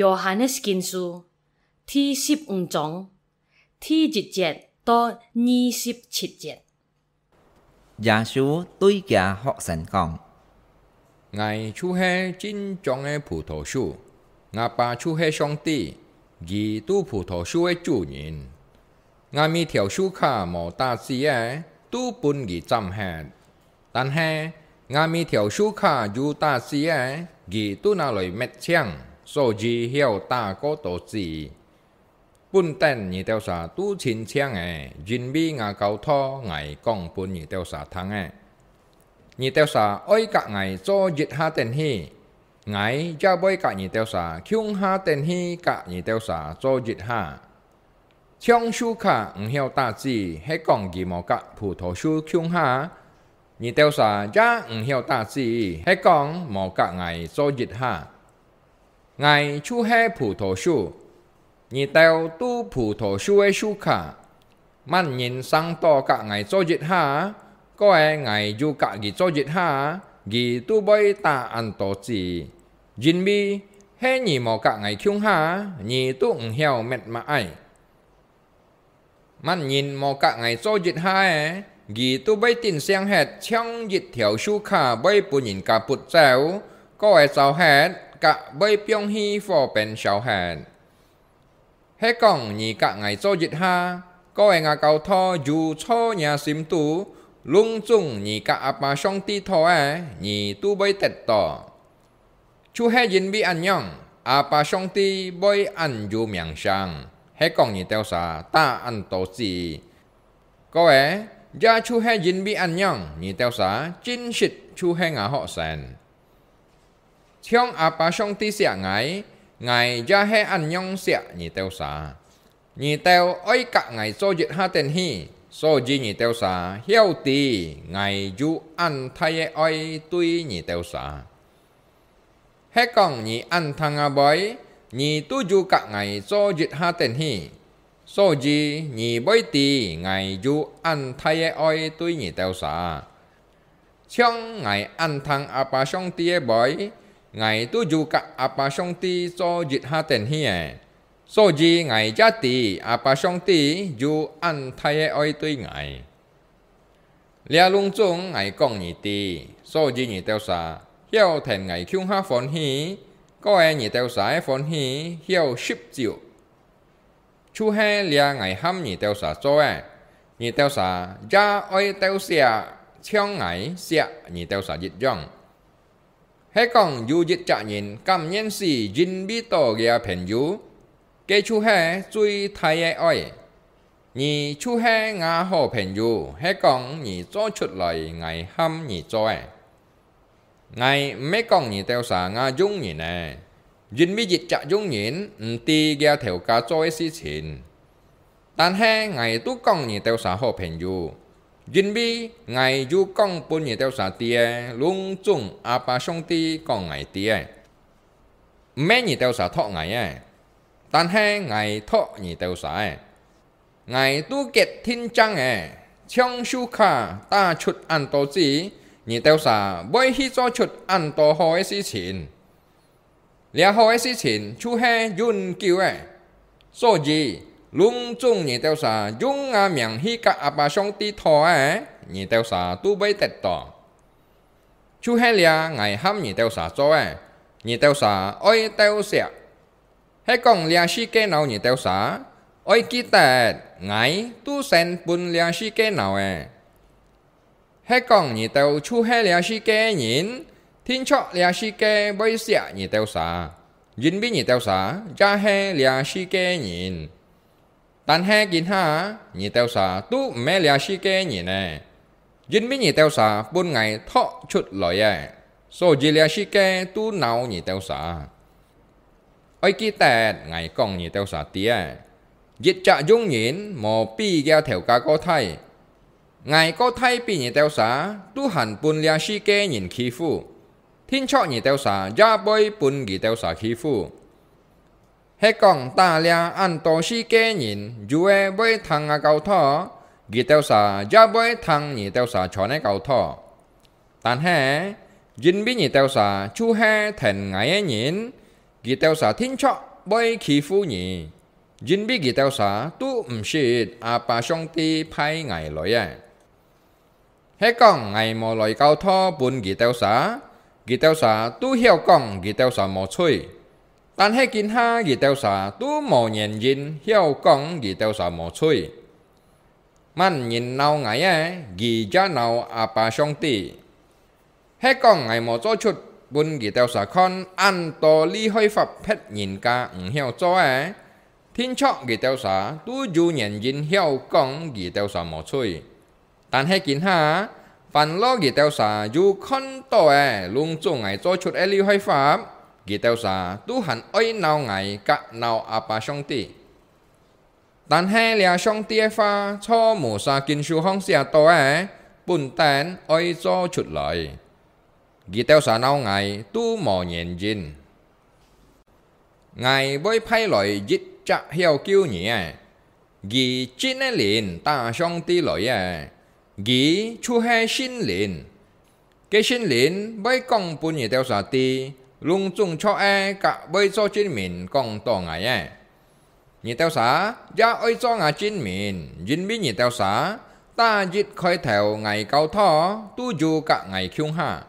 ยอฮันเนสกินซู ที่สิบอุงจงที่จิตเจ็ดต่อยี่สิบเจ็ดยาชูตุยแก่หกสันกองไงชูเฮจินจงเอผู้ทชูงาปาชูเฮชงตีกีตู้ผู้ทชูเอจูนินงามีเถียวชูข้าหมอตาเสียตู้ปุนกีจำแฮดต่เฮงามีเถียวชูข้าอยู่ตาเสียยี่ตู้นาเลยเม็ดเชียง so gì hiểu ta có tổ gì. Bun tên nhị tiêu sa tu chín chang e, jin bi ngà cầu tho ngài công bun nhị tiêu sa thang e. nhị tiêu sa oi cả ngày cho dịch ha tên hi ngày cha bơi cả nhị tiêu sa kyung ha tên hi cả nhị tiêu sa cho dịch ha trong su khả ứng hiệu ta chỉ hay còn gì mà cả phù thổ su kyung ha nhị tiêu sa cha ứng hiệu ta chỉ hay còn mà cả ngày cho dịch ha ngày chu hay phù thổ su. Nhị tèo tu phù thổ su ấy su khả man nhìn sang to cả ngày cho dịch ha, có e ngày du cả gì cho dịch ha gì tu bơi ta ăn tổ chỉ jin bi hay nhị mò cả ngày kyung ha nhị tu ủng heo mệt mà ai. Man nhìn mò cả ngày cho dịch ha e, ấy gì tu bơi tin sang hết trong dịch theo su khả bơi bù nhìn cả bụt chéo có e sao hết cả bơi piong hi phò bên sao hết Hế còn nhị cả ngày cho dịch ha có ai ngà cầu tho dù cho nhà sim tu lung chung nhị cả apa song ti tho à, nhị tu bơi tết to chú he yin bi an nhong apa song ti bơi an du miang sang hế còn nhị teo xa, ta an to chi có ai, gia chú hế yin bi an nhong nhị teo xa, chính shit chú hế ngã họ sàn trong apa song ti xia ngài ngài gia he an nhong xia nhị teo sa. Nhị teo oi cả ngài so dịch ha tên hi, so ji nhị tiêu sa. Hiếu tì ngày du ăn thay e oi tuy nhị tiêu sa. Hết còn nhị anh thằng à bói nhị tu du cả ngày so dịch ha tên hi. So ji nhị bói tì ngày du ăn thay e oi tuy nhị tiêu sa. Trong ngày anh thằng à ba ti e tì bói ngày tu du cả apa song ti so dịch ha tên hi à. So ji ngày cha ti apa song ti tỷ an thai thay oi tui ngày lia lung chung ngày công nhị ti, so ji nhị teo sa hiếu ten ngày kyung ha phon hi. Có ai nhị teo sa e phone hi hiếu ship chịu. chu he lia ngày ham nhị teo sa so e. Nhị teo sa ja oi teo sia chiang ngày sia nhị teo sa dịch dòng hay còn dù dịch trả nhìn, cảm nhận sĩ dinh bi tổ gia phèn yu kê chú hè chui thay ai oi. Nhị chú hè ngã hồ phèn yu hay còn nhị cho chút lời, ngày hâm nhị cho ai. Ngày mấy con nhị teo sa ngã dung nhị nè. Dinh bí dịch trả dung nhịn ừ, tì gia theo cá cho ai xí ngày tu con nhị tiêu sa hồ phèn yu duyên mi ngày yu con bún nhị tiêu sa tia lung chung à ba song ti con ngày tia mấy nhị tiêu sa thọ ngày à 但系ngày thọ nhị tiêu sa ngày tu kết thiên trăng à trong su kha ta chút ăn tổ gì nhị tiêu sa bởi hi cho chút ăn tổ hỏi sự情 lia hỏi sự情 chú he yun kêu à so gì Lung chung nhị tiêu sa dung à miệng hi cả à ba song ti thọ á, nhị tiêu sa tu bay tết to chú he lia ngày ham nhị tiêu sa cho á, nhị tiêu sa ôi tiêu xẹt hay còn lia si kê nào nhị tiêu sa ôi kí tệ ngày tu sen bun lia si kê nào á. Hay còn nhị tiêu chú hay lia si kê nhìn thiên cho lia si kê bây xịa nhị tiêu sa nhìn bí nhị tiêu sa cha hay lia si kê nhìn tan hay kín ha nhỉ tiêu xá tu mẹ lia shi kê nhìn nè dính bí nhỉ tiêu xá bún ngày thọ chút lời à so gì lia shi kê tu nào nhỉ tiêu xá ôi kí tệ ngày con nhị tiêu xả tía dịch trả dung nhịn mò bi gao theo cá có thay. Ngày có thay bi nhị tiêu xả tu hẳn bùn lia shi kê nhìn khí phu. Thiên cho nhị tiêu xả ra bơi bùn nhị tiêu xả khí phu hết còn ta lia ăn tổ shi kê nhìn dù e bơi thằng à cầu thọ nhị tiêu xả ra bơi thằng nhị tiêu xả cho này cầu thọ tan hè dính bí nhị tiêu xả chu he thành ngày nhìn Ghi tèo xả thiên chọ bơi khí phu. nhỉ Jin bi ghi tèo xả tu ẩm xịt à bà sông ti phai ngài lối à Hết con ngài mò lối cao thọ bùn ghi tèo xả Ghi tèo xả tu hiểu con ghi tèo hết còn ta lia ăn tổ si kê nhìn, dù e với thằng à cầu thọ ghi teo sa ra với thằng nhị teo sa cho nên cầu thọ tàn hè dính bí nhị teo sa chu hè thành ngày nhìn. Ghi teo sa thiên chọ với khí phu nhị. Dính bí ghi teo sa tu 唔 xịt à bà song ti phai ngày lỗi à. Hết còn ngày mò lỗi cầu thọ buồn ghi teo sa ghi teo sa tu hiểu còn ghi teo sa mò chui. 但迄今下二条沙都无认真晓讲二条沙无吹，万人闹矮诶，二只闹阿爸兄弟，迄讲矮无做出本二条沙看，按道理开发撇人家毋晓做诶，天卓二条沙都有认真晓讲二条沙无吹，但迄今下烦恼二条沙有看到诶，拢总爱做出一类开发。kỳ tao sa tu hẳn ôi nào ngày cả nào à bà xong tì 但係了上帝花初無沙見樹康下多誒，本蛋愛咗出來，而掉沙鬧藝都無認真，藝會派來一隻曉叫你誒，而真一年打上帝來誒，而出係新年，嘅新年會講本嘢掉沙啲。Lung chung cho e cả bây cho chín mình công to ngài e nhị teo sa gia ơi, cho ngài chín mình dính bí nhị teo sa ta dịch khơi theo ngày cao thọ, tu du cả ngày khiung hạ